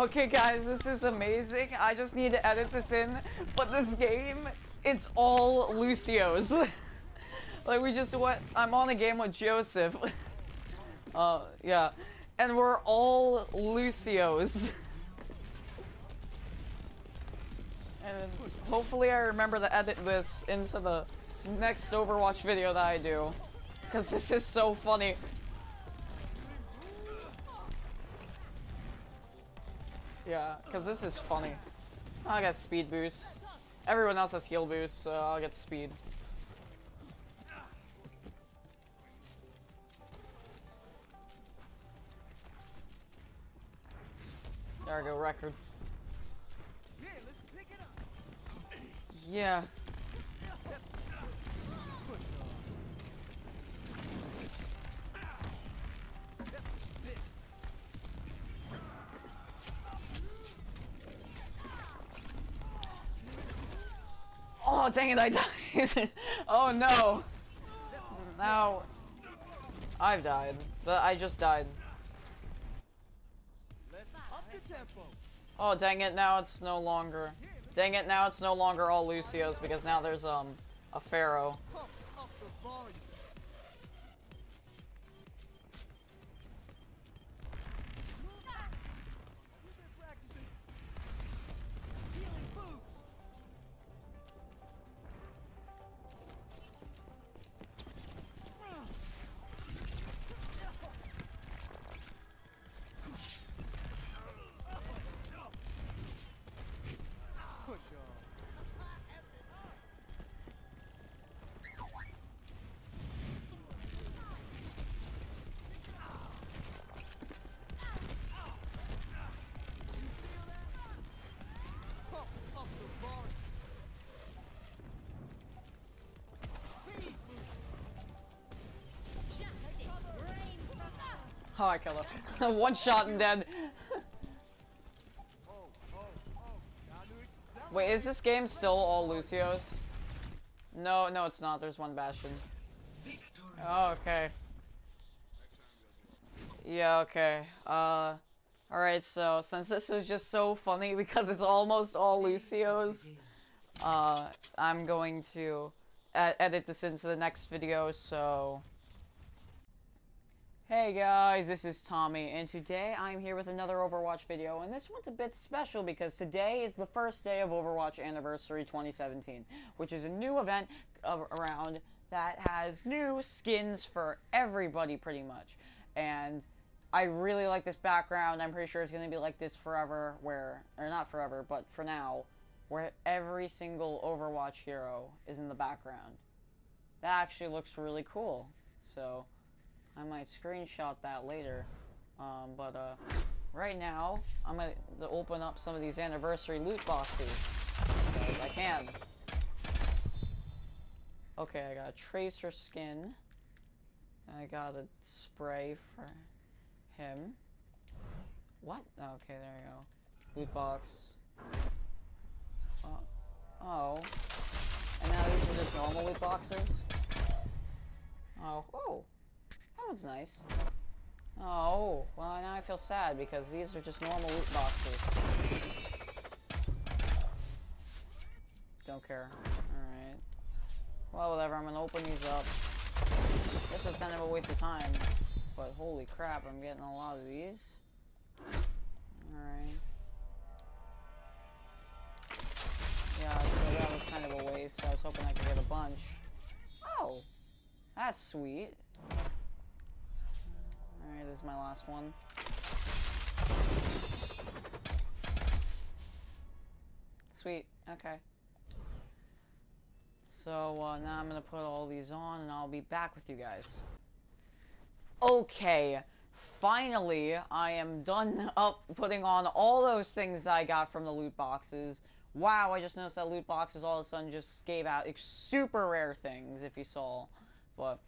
Okay, guys, this is amazing. I just need to edit this in, but this game, it's all Lucio's. like, we just went, I'm on a game with Joseph. uh, yeah. And we're all Lucio's. and hopefully I remember to edit this into the next Overwatch video that I do. Because this is so funny. Yeah, because this is funny. I got speed boost. Everyone else has heal boost, so I'll get speed. There we go, record. Yeah. Oh, dang it, I died. oh no. Now, I've died. But I just died. Oh, dang it, now it's no longer. Dang it, now it's no longer all Lucio's because now there's, um, a Pharah. Oh, I killed her. One shot and dead. Wait, is this game still all Lucio's? No, no, it's not. There's one Bastion. Oh, okay. Yeah, okay. Uh, alright, so, since this is just so funny because it's almost all Lucio's, uh, I'm going to edit this into the next video, so... Hey guys, this is Tommy, and today I'm here with another Overwatch video, and this one's a bit special because today is the first day of Overwatch Anniversary 2017, which is a new event around that has new skins for everybody pretty much, and I really like this background, I'm pretty sure it's going to be like this forever, where, or not forever, but for now, where every single Overwatch hero is in the background. That actually looks really cool, so... I might screenshot that later. Um, but, uh, right now, I'm gonna open up some of these anniversary loot boxes. Because I can. Okay, I got a Tracer skin. I got a spray for him. What? Okay, there you go. Loot box. Uh, oh. And now these are just normal loot boxes? Oh, oh. Was nice. Oh, well now I feel sad because these are just normal loot boxes. Don't care. Alright. Well, whatever, I'm gonna open these up. This is kind of a waste of time. But holy crap, I'm getting a lot of these. Alright. Yeah, so that was kind of a waste. I was hoping I could get a bunch. Oh! That's sweet. Alright, this is my last one. Sweet, okay. So, uh, now I'm gonna put all these on and I'll be back with you guys. Okay, finally, I am done up putting on all those things I got from the loot boxes. Wow, I just noticed that loot boxes all of a sudden just gave out like, super rare things, if you saw. But,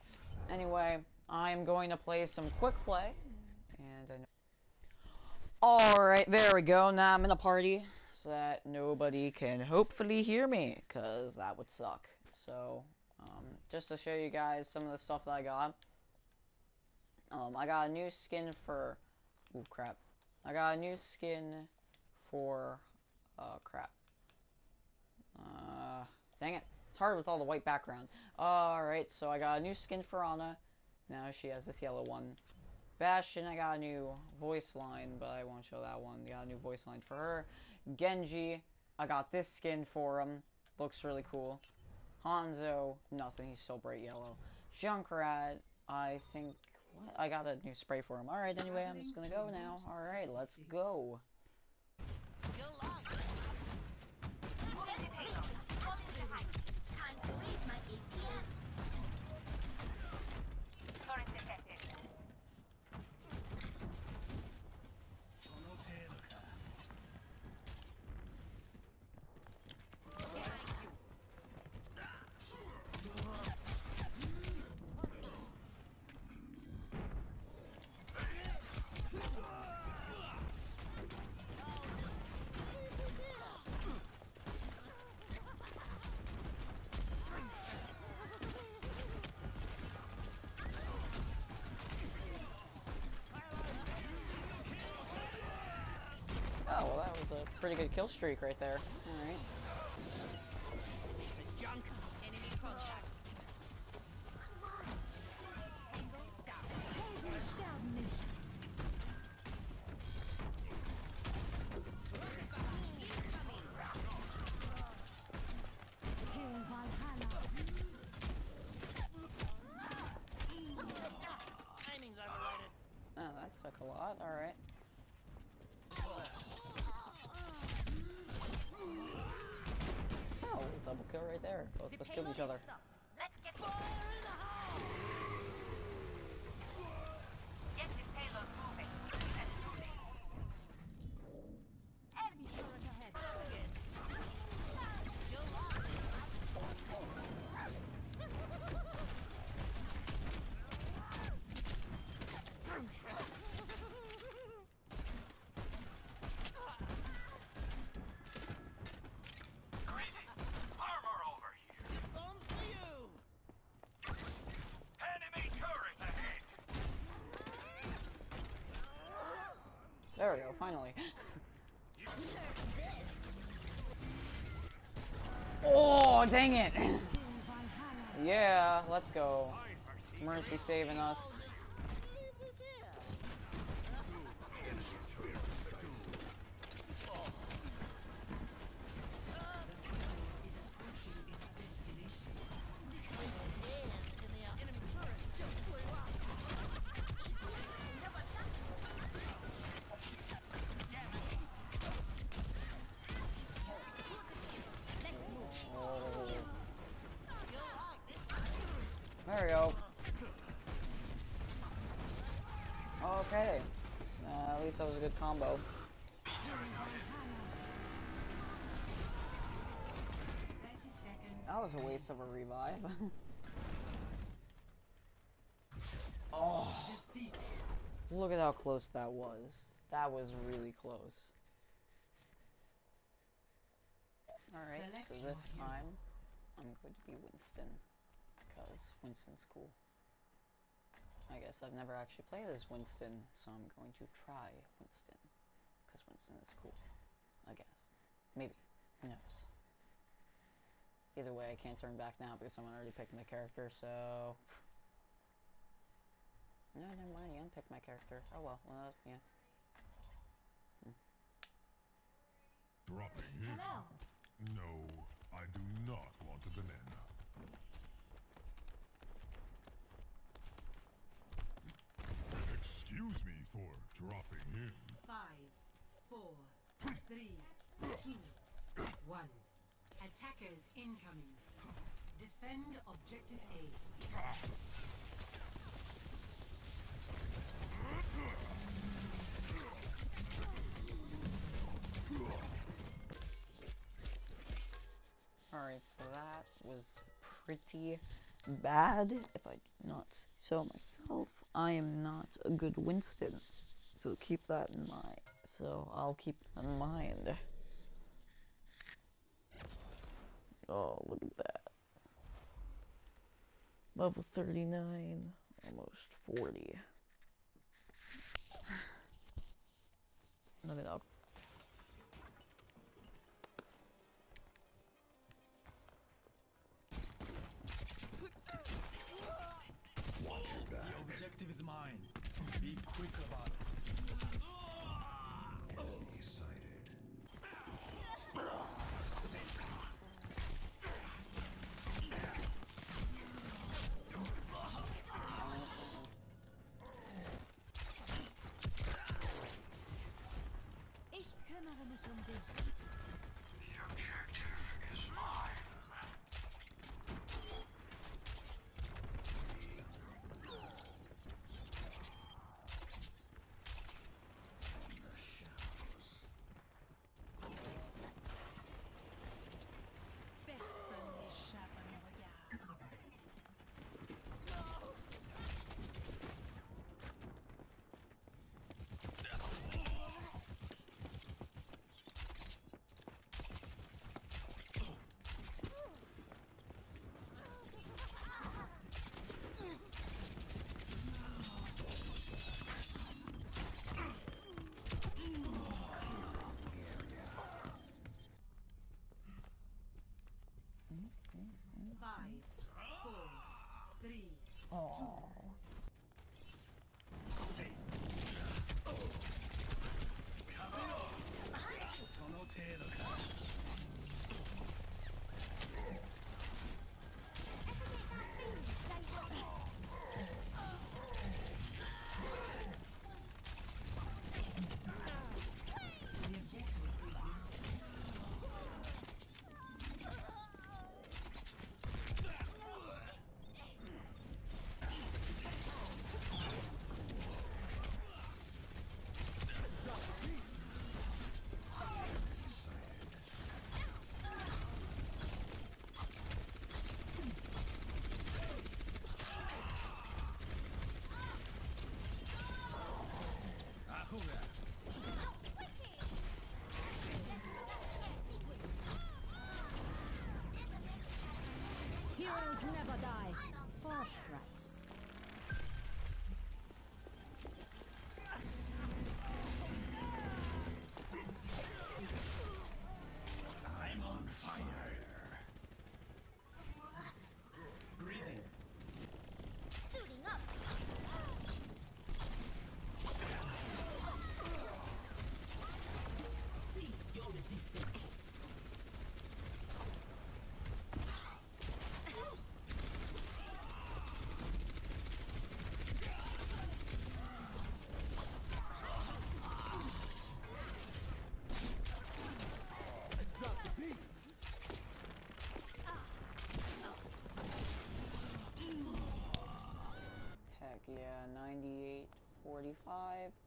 anyway, I'm going to play some quick play. And I know... Alright, there we go. Now I'm in a party so that nobody can hopefully hear me, because that would suck. So, um, just to show you guys some of the stuff that I got. Um, I got a new skin for... Oh crap. I got a new skin for... Uh, crap. Uh, dang it. It's hard with all the white background. Alright, so I got a new skin for Ana. Now she has this yellow one. Bastion, I got a new voice line, but I won't show that one. Got a new voice line for her. Genji, I got this skin for him. Looks really cool. Hanzo, nothing. He's still bright yellow. Junkrat, I think... What? I got a new spray for him. Alright, anyway, I'm just gonna go now. Alright, let's go. Oh, well that was a pretty good kill streak right there. Alright. Oh, that took a lot. Alright. Double kill right there. Both of us killed each other. There we go, finally. oh, dang it! yeah, let's go. Mercy saving us. There we go. Okay. Uh, at least that was a good combo. That was a waste of a revive. oh. Look at how close that was. That was really close. Alright, so this time I'm going to be Winston. Because Winston's cool. I guess I've never actually played as Winston, so I'm going to try Winston. Because Winston is cool. I guess. Maybe. Who knows? Either way, I can't turn back now because someone already picked my character, so... No, never mind, you unpicked my character. Oh well, well, yeah. Dropping in. Hello. No, I do not want a banana. Excuse me for dropping in. Five, four, three, two, one. Attackers incoming. Defend objective A. Alright, so that was pretty bad, if I do not so myself. I am not a good Winston, so keep that in mind. So I'll keep in mind. Oh, look at that. Level 39, almost 40. Look at that never die. For a 45.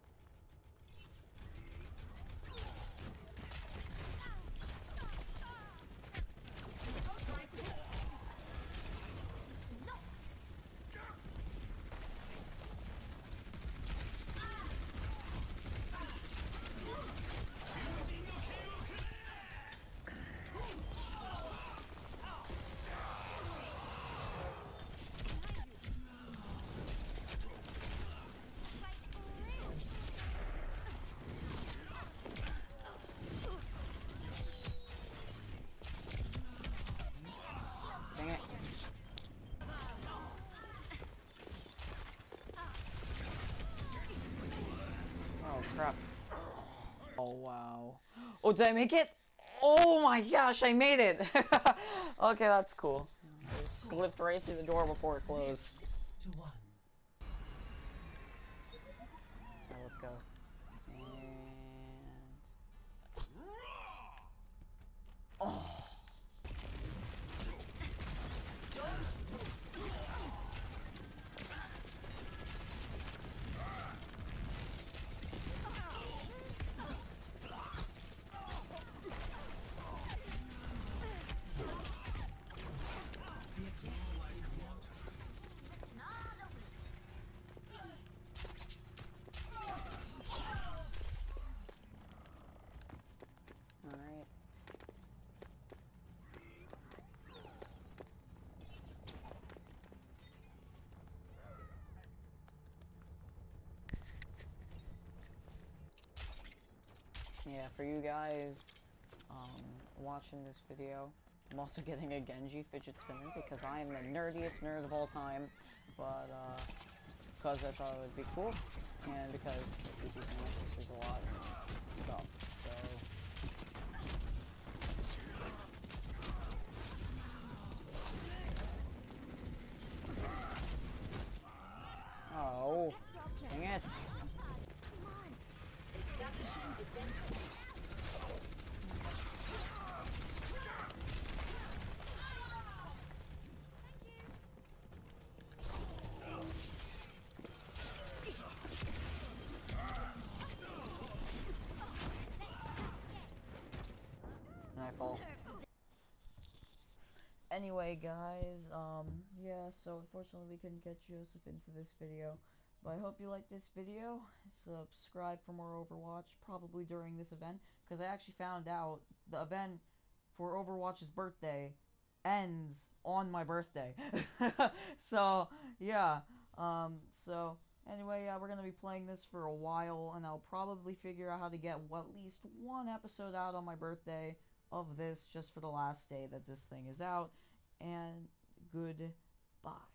Crap. Oh wow. Oh, did I make it? Oh my gosh, I made it! okay, that's cool. Slipped right through the door before it closed. To one. Alright, let's go. And... Oh. Alright. Yeah, for you guys um, watching this video, I'm also getting a Genji fidget spinner because I am the nerdiest nerd of all time, but uh, because I thought it would be cool, and because it teaches my sisters a lot so... Oh, dang it. And I fall. Anyway, guys, um, yeah, so unfortunately we couldn't get Joseph into this video, but I hope you liked this video. Subscribe for more Overwatch, probably during this event, because I actually found out the event for Overwatch's birthday ends on my birthday. so, yeah, um, so, anyway, yeah, we're gonna be playing this for a while, and I'll probably figure out how to get at least one episode out on my birthday of this just for the last day that this thing is out. And goodbye.